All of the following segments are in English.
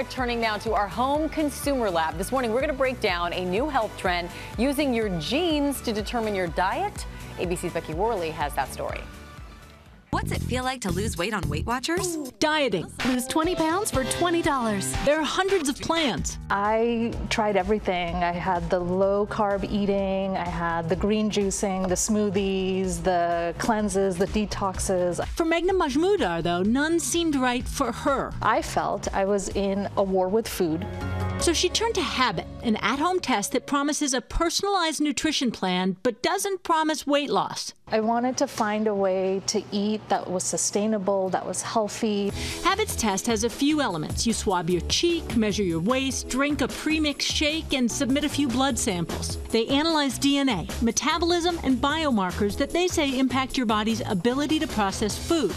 are turning now to our home consumer lab. This morning, we're going to break down a new health trend using your genes to determine your diet. ABC's Becky Worley has that story. What's it feel like to lose weight on Weight Watchers? Dieting. Lose 20 pounds for $20. There are hundreds of plans. I tried everything. I had the low carb eating, I had the green juicing, the smoothies, the cleanses, the detoxes. For Meghna Majmudar, though, none seemed right for her. I felt I was in a war with food. So she turned to Habit, an at home test that promises a personalized nutrition plan but doesn't promise weight loss. I wanted to find a way to eat that was sustainable, that was healthy. Habits test has a few elements. You swab your cheek, measure your waist, drink a premixed shake, and submit a few blood samples. They analyze DNA, metabolism, and biomarkers that they say impact your body's ability to process food.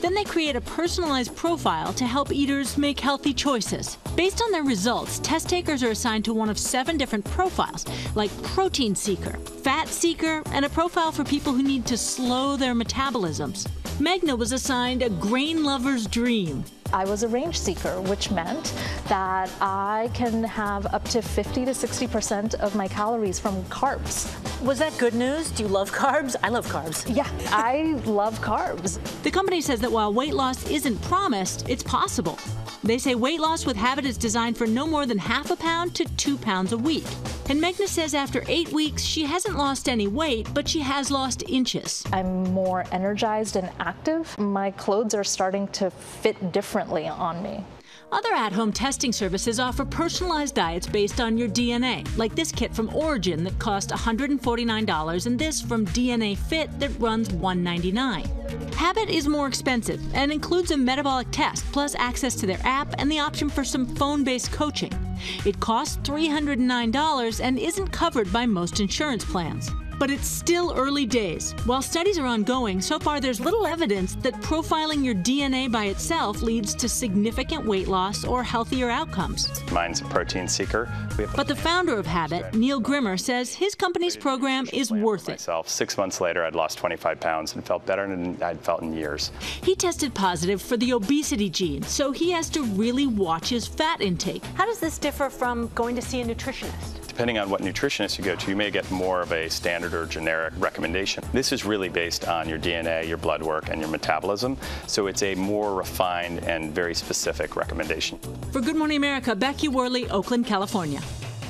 Then they create a personalized profile to help eaters make healthy choices. Based on their results, test takers are assigned to one of seven different profiles, like protein seeker, fat seeker, and a profile for people who need to slow their metabolisms. Meghna was assigned a grain lover's dream. I was a range seeker, which meant that I can have up to 50 to 60% of my calories from carbs. Was that good news? Do you love carbs? I love carbs. Yeah, I love carbs. The company says that while weight loss isn't promised, it's possible. They say weight loss with Habit is designed for no more than half a pound to two pounds a week. And Meghna says after eight weeks, she hasn't lost any weight, but she has lost inches. I'm more energized and active. My clothes are starting to fit differently on me. Other at home testing services offer personalized diets based on your DNA, like this kit from Orig3n that cost $149 and this from DNA Fit that runs 199. Habit is more expensive and includes a metabolic test, plus access to their app and the option for some phone based coaching. It costs $309 and isn't covered by most insurance plans. But it's still early days. While studies are ongoing, so far there's little evidence that profiling your DNA by itself leads to significant weight loss or healthier outcomes. Mine's a protein seeker. But the founder of Habit, Neil Grimmer, says his company's program is worth it. Myself, six months later, I'd lost 25 pounds and felt better than I'd felt in years. He tested positive for the obesity gene, so he has to really watch his fat intake. How does this differ from going to see a nutritionist? Depending on what nutritionist you go to, you may get more of a standard or generic recommendation. This is really based on your DNA, your blood work, and your metabolism, so it's a more refined and very specific recommendation. For Good Morning America, Becky Worley, Oakland, California.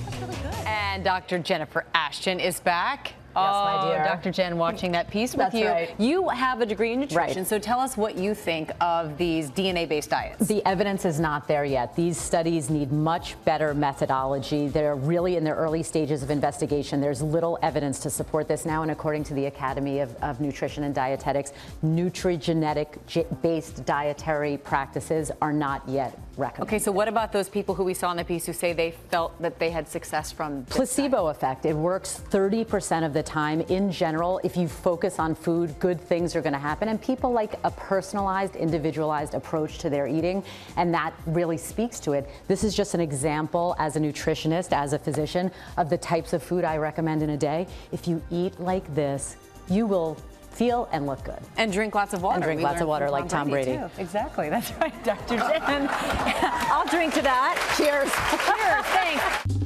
That's really good. And Dr. Jennifer Ashton is back. Yes, my oh, dear. Dr. Jen, watching that piece with That's you. right. You have a degree in nutrition, Right. so tell us what you think of these DNA-based diets. The evidence is not there yet. These studies need much better methodology. They're really in their early stages of investigation. There's little evidence to support this now, and according to the Academy of, of Nutrition and Dietetics, nutrigenetic-based dietary practices are not yet recommended. Okay, so what about those people who we saw in the piece who say they felt that they had success from Placebo effect. It works 30% of the time. In general, if you focus on food, good things are going to happen. And people like a personalized, individualized approach to their eating, and that really speaks to it. This is just an example as a nutritionist, as a physician, of the types of food I recommend in a day. If you eat like this, you will feel and look good. And drink lots of water. And drink We lots of water from like Tom Brady. too. Exactly, that's right, Dr. Jen. I'll drink to that. Cheers. Cheers, thanks.